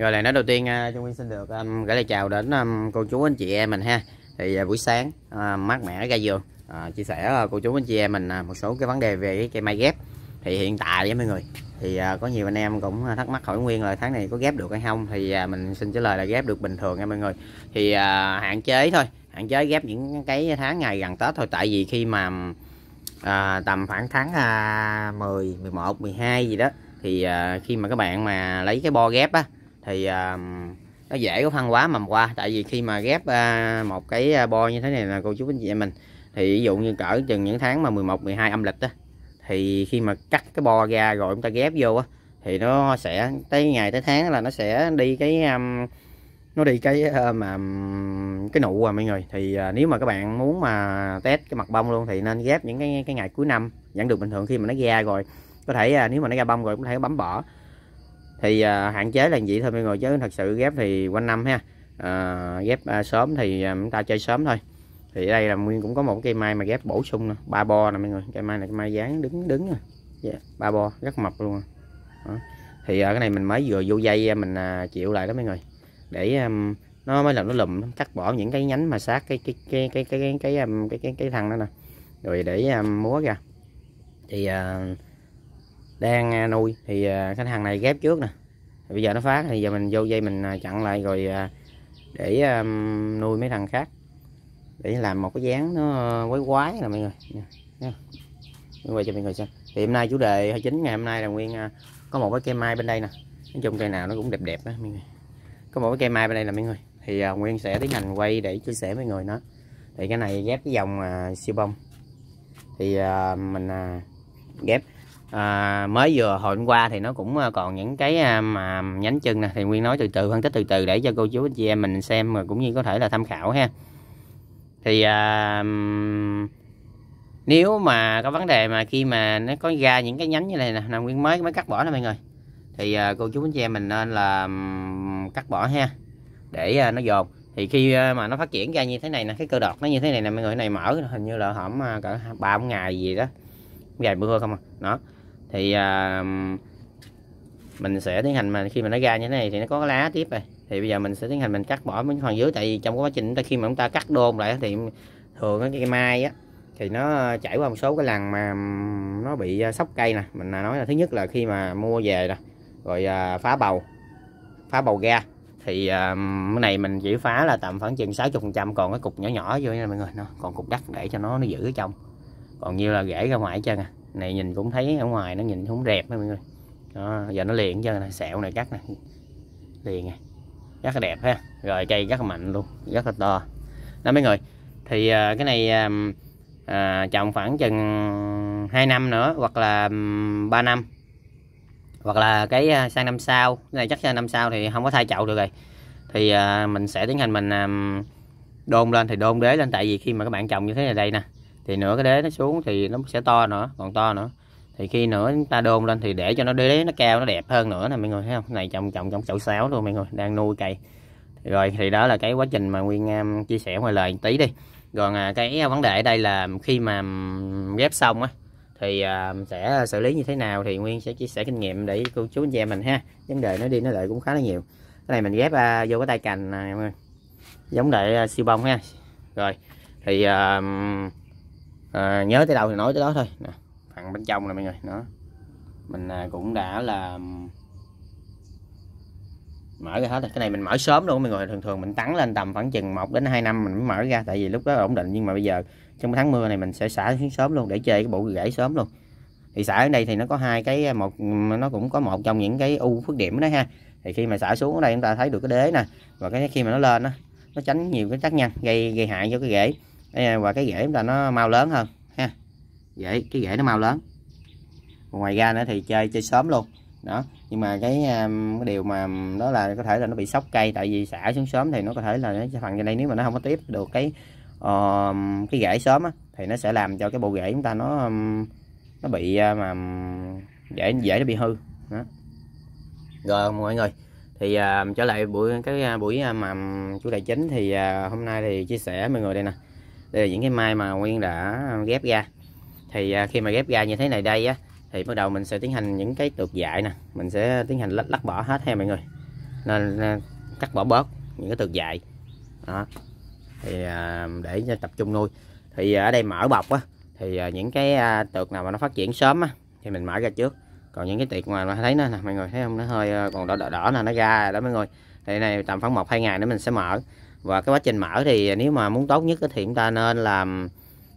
Rồi lời nói đầu tiên à, Trung Nguyên xin được um, gửi lời chào đến um, cô chú anh chị em mình ha. Thì uh, buổi sáng uh, mát mẻ ra giường uh, chia sẻ uh, cô chú anh chị em mình uh, một số cái vấn đề về cái cây mai ghép. Thì hiện tại với mọi người thì uh, có nhiều anh em cũng thắc mắc hỏi Nguyên là tháng này có ghép được hay không thì uh, mình xin trả lời là ghép được bình thường nha mọi người. Thì uh, hạn chế thôi, hạn chế ghép những cái tháng ngày gần Tết thôi tại vì khi mà uh, tầm khoảng tháng uh, 10, 11, 12 gì đó thì uh, khi mà các bạn mà lấy cái bo ghép á thì uh, nó dễ có phân hóa mầm qua. Tại vì khi mà ghép uh, một cái à, bo như thế này là cô chú anh chị em mình thì ví dụ như cỡ chừng những tháng mà 11 12 âm lịch á thì khi mà cắt cái bo ra rồi chúng ta ghép vô á thì nó sẽ tới ngày tới tháng là nó sẽ đi cái um, nó đi cái uh, mà cái nụ à mọi người. Thì uh, nếu mà các bạn muốn mà test cái mặt bông luôn thì nên ghép những cái cái ngày cuối năm vẫn được bình thường. Khi mà nó ra rồi có thể uh, nếu mà nó ra bông rồi có thể bấm bỏ thì à, hạn chế là vậy thôi mọi người. Chứ thật sự ghép thì quanh năm ha. À, ghép à, sớm thì à, chúng ta chơi sớm thôi. Thì đây là nguyên cũng có một cây mai mà ghép bổ sung nè ba bo nè mọi người. Cây mai này cây mai dáng đứng đứng nè yeah, dạ, ba bo rất mập luôn à. đó. thì à, cái này mình mới vừa vô dây à, mình à, chịu lại đó mọi người. Để à, nó mới làm nó lùm cắt bỏ những cái nhánh mà sát cái cái cái cái cái cái cái cái cái, cái, cái thân đó nè. Rồi để à, múa ra. Thì à, đang à, nuôi. Thì à, khách cái thằng này ghép trước nè. Bây giờ nó phát thì giờ mình vô dây mình à, chặn lại rồi để nuôi mấy thằng khác. Để làm một cái dáng nó quái quái là mọi người. Nha quay cho mọi người xem. Thì hôm nay chủ đề 29 ngày hôm nay là nguyên có một cái cây mai bên đây nè. Nói chung cây nào nó cũng đẹp đẹp đó mọi người. Có một cái cây mai bên đây là mọi người. Thì nguyên sẽ tiến hành quay để chia sẻ với người nó. Thì cái này ghép cái dòng siêu bông. Thì mình ghép à, mới vừa hồi hôm qua thì nó cũng ờ, còn những cái à, mà nhánh chân nè thì nguyên nói từ từ phân tích từ từ để cho cô chú anh chị em mình xem mà cũng như có thể là tham khảo ha. Thì à, nếu mà có vấn đề mà khi mà nó có ra những cái nhánh như này nè là nguyên mới mới cắt bỏ nè mọi người. Thì à, cô chú anh chị em mình nên là cắt bỏ ha để à, nó dồn. Thì khi à, mà nó phát triển ra như thế này nè cái cơ đọt nó như thế này nè mọi người này mở hình như là hổm à, cỡ ba bốn ngày gì đó ngày mưa không à. Đó thì à, mình sẽ tiến hành mà khi mà nó ra như thế này thì nó có cái lá tiếp rồi. Thì bây giờ mình sẽ tiến hành mình cắt bỏ mấy phần dưới tại vì trong quá trình khi mà chúng ta cắt đôn lại thì thường cái cây mai á thì nó chảy qua một số cái lần mà nó bị à, sóc cây nè. Mình à, nói là thứ nhất là khi mà mua về nè rồi à, phá bầu phá bầu ga thì cái này mình chỉ phá là tầm khoảng chừng 60 phần trăm còn cái cục nhỏ nhỏ vô nha mọi người nó còn cục đất để cho nó nó giữ ở trong. Còn như là rễ ra ngoài chân à này nhìn cũng thấy ở ngoài nó nhìn cũng đẹp mọi người. Đó, giờ nó liền cho này sẹo này cắt này liền này rất là đẹp ha. Rồi cây rất là mạnh luôn rất là to. Đó mấy người thì uh, cái này uh, à, trồng khoảng chừng 2 năm nữa hoặc là 3 năm. Hoặc là cái à, sang năm sau cái này chắc sang năm sau thì không có thay chậu được rồi. Thì à, mình sẽ tiến hành mình à, đôn lên thì đôn đế lên tại vì khi mà các bạn trồng như thế này đây nè thì nửa cái đế nó xuống thì nó sẽ to nữa còn to nữa. Thì khi nữa chúng ta đôn lên thì để cho nó đế nó cao nó đẹp hơn nữa nè mọi người thấy không? Này trồng trồng trong chậu sáo luôn mọi người đang nuôi cây rồi thì đó là cái quá trình mà nguyên um, chia sẻ ngoài lời tí đi. Còn à, cái vấn đề ở đây là khi mà um, ghép xong á thì à, sẽ xử lý như thế nào thì nguyên sẽ chia sẻ kinh nghiệm để cô chú anh chị em mình ha. Vấn đề nó đi nó lại cũng khá là nhiều. Cái này mình ghép à, vô cái tay cành này giống để à, siêu bông ha. Rồi thì à, um, à, nhớ tới đâu thì nói tới đó thôi. Nè phần bên trong nè mọi người. Nó mình à, cũng đã là mở ra hết rồi. Cái này mình mở sớm luôn mọi người. Thường thường mình tắn lên tầm khoảng chừng 1 đến 2 năm mình mới mở ra tại vì lúc đó ổn định. Nhưng mà bây giờ trong tháng mưa này mình sẽ xả xuống sớm luôn để chơi cái bộ rễ sớm luôn. Thì xả ở đây thì nó có hai cái à, một nó cũng có một trong những cái ưu khuyết điểm đó ha. Thì khi mà xả xuống ở đây chúng ta thấy được cái đế nè. Và cái khi mà nó lên đó, nó tránh nhiều cái tác nhân gây gây hại cho cái rễ Ờ, và cái rễ chúng ta nó mau lớn hơn ha. Rễ cái rễ nó mau lớn. Ngoài ra nữa thì chơi chơi sớm luôn. Đó nhưng mà cái, ờ, cái điều mà đó là có thể là nó bị sốc cây tại vì xả xuống sớm thì nó có thể là nó phần trên đây nếu mà nó không có tiếp được cái uh, cái rễ sớm á, thì nó sẽ làm cho cái bộ rễ chúng ta nó um, nó bị uh, mà dễ dễ nó bị hư. Đó. rồi mọi người thì uh, trở lại buổi cái buổi uh, mà chủ đề chính thì uh, hôm nay thì chia sẻ mọi người đây nè đây là những cái mai mà nguyên đã ghép ra. Thì à, khi mà ghép ra như thế này đây á thì bắt đầu mình sẽ tiến hành những cái tược dại nè. Mình sẽ tiến hành lắc, lắc bỏ hết ha mọi người. Nên à, cắt bỏ bớt những cái tược dại. Đó. Thì à, để tập trung nuôi. Thì ở đây mở bọc á thì những cái tược nào mà nó phát triển sớm á thì mình mở ra trước. Còn những cái tiệc mà nó thấy nó nè mọi người thấy không? Nó hơi còn đỏ đỏ, đỏ nè nó ra đó mọi người. Thì này tầm khoảng một hai ngày nữa mình sẽ mở và cái quá trình mở thì nếu mà muốn tốt nhất thì chúng ta nên làm,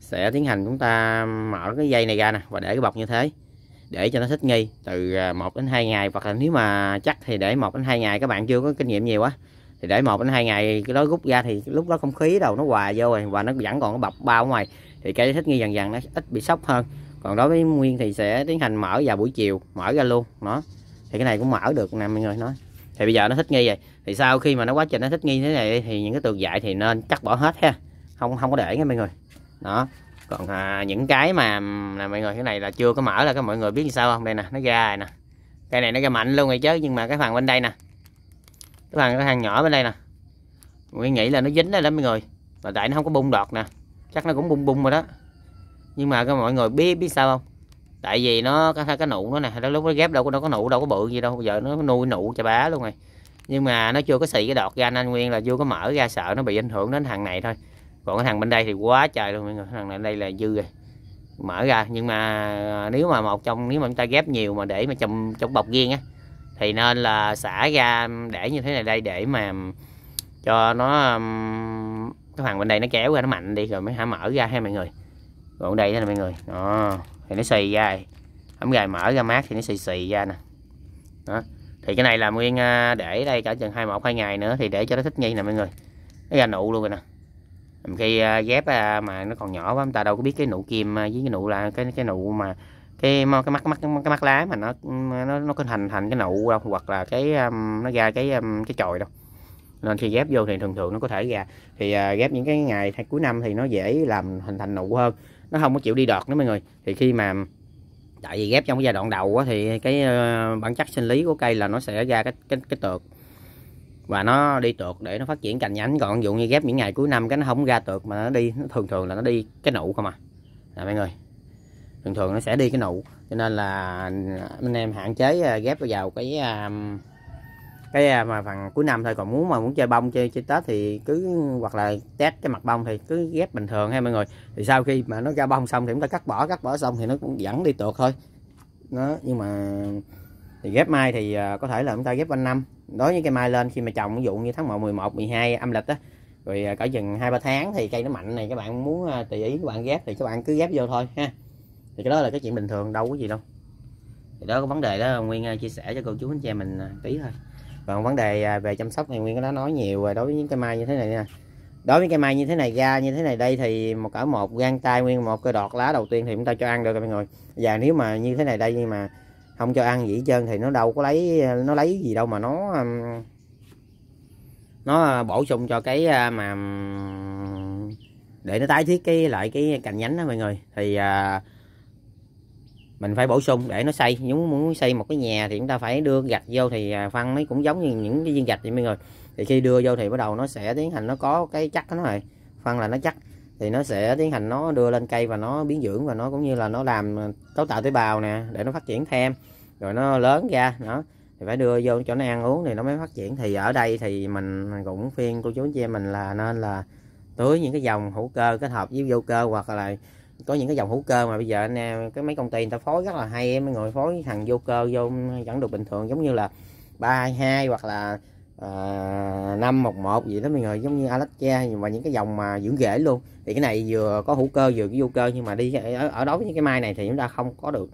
sẽ tiến hành chúng ta mở cái dây này ra nè và để cái bọc như thế, để cho nó thích nghi từ à, 1 đến 2 ngày. Hoặc là nếu mà chắc thì để 1 đến 2 ngày, các bạn chưa có kinh nghiệm nhiều á, thì để 1 đến 2 ngày cái đó rút ra thì lúc đó không khí đầu nó hòa vô rồi và nó vẫn còn cái bọc bao ngoài. Thì cây thích nghi dần dần nó ít bị sốc hơn. Còn đối với nguyên thì sẽ tiến hành mở vào buổi chiều, mở ra luôn, nó. Thì cái này cũng mở được nè, mọi người nói thì bây giờ nó thích nghi rồi thì sau khi mà nó quá trình nó thích nghi thế này thì những cái tường dại thì nên cắt bỏ hết ha. Không không có để nha mọi người. Đó. Còn à, những cái mà là mọi người cái này là chưa có mở là các mọi người biết như sao không? Đây nè nó ra rồi nè. Cây này nó ra mạnh luôn rồi chứ nhưng mà cái phần bên đây nè. Cái phần cái hàng nhỏ bên đây nè. Mọi nghĩ là nó dính đây đó mọi người. Và tại nó không có bung đọt nè. Chắc nó cũng bung bung rồi đó. Nhưng mà các mọi người biết biết sao không? Tại vì nó cái cái nụ nó nè nó lúc nó ghép đâu có đâu có nụ, đâu có bự gì đâu, bây giờ nó nuôi nụ cho bá luôn rồi. Nhưng mà nó chưa có xì cái đọt ra, nên nguyên là chưa có mở ra, sợ nó bị ảnh hưởng đến thằng này thôi. Còn cái thằng bên đây thì quá trời luôn, mọi người, thằng này đây là dư rồi. Mở ra, nhưng mà à, nếu mà một trong, nếu mà chúng ta ghép nhiều mà để mà trong trong bọc riêng á, thì nên là xả ra để như thế này đây, để mà cho nó cái thằng bên đây nó kéo ra nó mạnh đi, rồi mới hả, mở ra ha mọi người. Còn đây nè mọi người, đó thì nó xì ra. Ấm gài mở ra mát thì nó xì xì ra nè. Đó. Thì cái này là nguyên à, để đây cả chừng hai một, hai ngày nữa thì để cho nó thích nghi nè mọi người. Nó ra nụ luôn rồi nè. Khi à, ghép à, mà nó còn nhỏ quá chúng ta đâu có biết cái nụ kim với cái nụ là cái cái nụ mà cái cái mắt mắt, cái mắt lá mà nó nó nó có thành thành cái nụ đâu, hoặc là cái nó ra cái cái chồi đâu. Nên khi ghép vô thì thường thường nó có thể ra. Thì ghép những cái ngày cuối năm thì nó dễ làm hình thành nụ hơn nó không có chịu đi đọt nữa mọi người. Thì khi mà tại vì ghép trong cái giai đoạn đầu á, thì cái ờ, bản chất sinh lý của cây là nó sẽ ra cái cái cái tược và nó đi tược để nó phát triển cành nhánh. Còn ví dụ như ghép những ngày cuối năm cái nó không ra tược mà nó đi nó thường thường là nó đi cái nụ không à. Là mọi người. Thường thường nó sẽ đi cái nụ. Cho nên là anh em hạn chế ờ, ghép vào cái uh, cái à, mà phần cuối năm thôi còn muốn mà muốn chơi bông chơi chơi tết thì cứ hoặc là test cái mặt bông thì cứ ghép bình thường ha mọi người. Thì sau khi mà nó ra bông xong thì chúng ta cắt bỏ cắt bỏ xong thì nó cũng dẫn đi tuột thôi. Nó nhưng mà thì ghép mai thì à, có thể là chúng ta ghép quanh năm. Đối với cây mai lên khi mà trồng ví dụ như tháng 1, 11, 12 âm lịch á rồi à, cỡ chừng hai ba tháng thì cây nó mạnh này các bạn muốn tùy ý các bạn ghép thì các bạn cứ ghép vô thôi ha. Thì cái đó là cái chuyện bình thường đâu có gì đâu. Thì đó có vấn đề đó nguyên chia sẻ cho cô chú anh chị mình tí thôi còn vấn đề à, về chăm sóc thì nguyên có đã nói nhiều rồi. Đối với những cây mai như thế này nha. Đối với cây mai như thế này ra như thế này đây thì một cỡ một gan tay nguyên một cây đọt lá đầu tiên thì chúng ta cho ăn được rồi mọi người. Và nếu mà như thế này đây nhưng mà không cho ăn gì trơn thì nó đâu có lấy nó lấy gì đâu mà nó nó à, bổ sung cho cái à, mà để nó tái thiết cái lại cái cành nhánh đó mọi người. Thì à, mình phải bổ sung để nó xây. Nếu muốn xây một cái nhà thì chúng ta phải đưa gạch vô thì à, phân nó cũng giống như những cái viên gạch vậy mọi người. Thì khi đưa vô thì bắt đầu nó sẽ tiến hành nó có cái chắc nó rồi phân là nó chắc. Thì nó sẽ tiến hành nó đưa lên cây và nó biến dưỡng và nó cũng như là nó làm à, cấu tạo tế bào nè để nó phát triển thêm. Rồi nó lớn ra, đó. Thì phải đưa vô cho nó ăn uống thì nó mới phát triển. Thì ở đây thì mình cũng khuyên cô chú anh chị em mình là nên là tưới những cái dòng hữu cơ kết hợp với vô cơ hoặc là có những cái dòng hữu cơ mà bây giờ anh em cái mấy công ty người ta phối rất là hay mấy người phối thằng vô cơ vô vẫn được bình thường giống như là ba hai hoặc là à, năm một một gì đó mấy người giống như Alaska và những cái dòng mà dưỡng rễ luôn. Thì cái này vừa có hữu cơ vừa có vô cơ nhưng mà đi ở, ở đó với những cái mai này thì chúng ta không có được.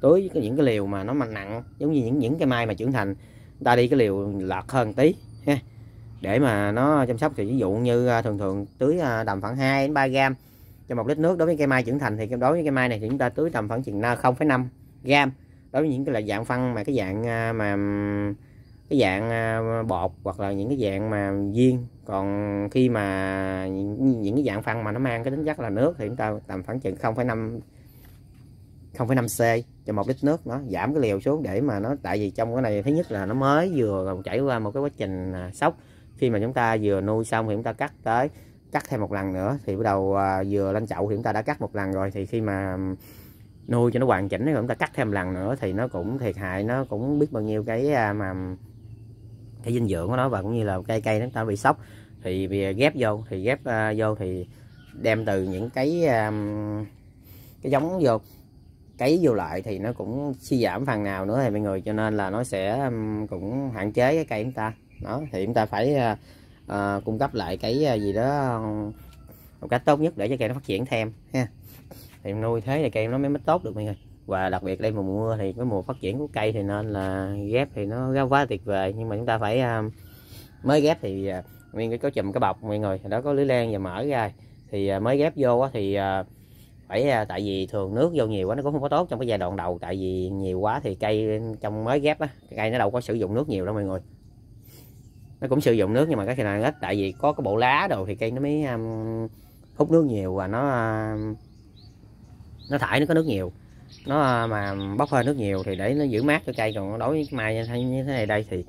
Tưới những cái liều mà nó mạnh nặng giống như những những cái mai mà trưởng thành ta đi cái liều lọt hơn tí ha. Để mà nó chăm sóc thì ví dụ như à, thường thường tưới đầm tầm khoảng 2 đến 3 gram cho một lít nước. Đối với cây mai trưởng thành thì đối với cây mai này thì chúng ta tưới tầm khoảng chừng 0,5 gram. Đối với những cái là dạng phân mà cái dạng à, mà cái dạng à, bột hoặc là những cái dạng mà viên. Còn khi mà những, những cái dạng phân mà nó mang cái tính chất là nước thì chúng ta tầm khoảng chừng 0,5 0,5 c cho một lít nước nó giảm cái liều xuống để mà nó tại vì trong cái này thứ nhất là nó mới vừa trải qua một cái quá trình à, sốc. Khi mà chúng ta vừa nuôi xong thì chúng ta cắt tới cắt thêm một lần nữa. Thì bắt đầu à, vừa lên chậu thì chúng ta đã cắt một lần rồi. Thì khi mà nuôi cho nó hoàn chỉnh thì chúng ta cắt thêm lần nữa thì nó cũng thiệt hại nó cũng biết bao nhiêu cái à, mà cái dinh dưỡng của nó và cũng như là cây cây nó ta bị sốc. Thì bị ghép vô thì ghép uh, vô thì đem từ những cái um, cái giống vô cấy vô lại thì nó cũng suy giảm phần nào nữa thì mọi người cho nên là nó sẽ um, cũng hạn chế cái cây chúng ta. Đó thì chúng ta phải uh, uh, cung cấp lại cái ờ, gì đó ờ, một cách tốt nhất để cho cây nó phát triển thêm ha. Thì nuôi thế thì cây nó mới mới tốt được mọi người. Và đặc biệt đây mùa mưa thì cái mùa phát triển của cây thì nên là ghép thì nó ra quá tuyệt vời. Nhưng mà chúng ta phải uh, mới ghép thì uh, nguyên cái có chùm cái bọc mọi người đó có lưới len và mở ra. Thì uh, mới ghép vô thì uh, phải tại vì thường nước vô nhiều quá nó cũng không có tốt trong cái giai đoạn đầu. Tại vì nhiều quá thì cây trong mới ghép á cây nó đâu có sử dụng nước nhiều đâu mọi người nó cũng sử dụng nước nhưng mà cái này ít tại vì có cái bộ lá đồ thì cây nó mới um, hút nước nhiều và nó uh, nó thải nó có nước nhiều. Nó uh, mà bốc hơi nước nhiều thì để nó giữ mát cho cây còn đối với mai như thế này đây thì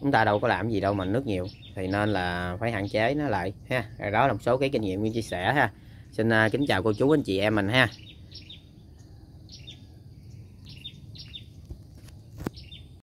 chúng ta đâu có làm gì đâu mà nước nhiều. Thì nên là phải hạn chế nó lại ha. Đó là một số cái kinh nghiệm nguyên chia sẻ ha. Xin uh, kính chào cô chú anh chị em mình ha.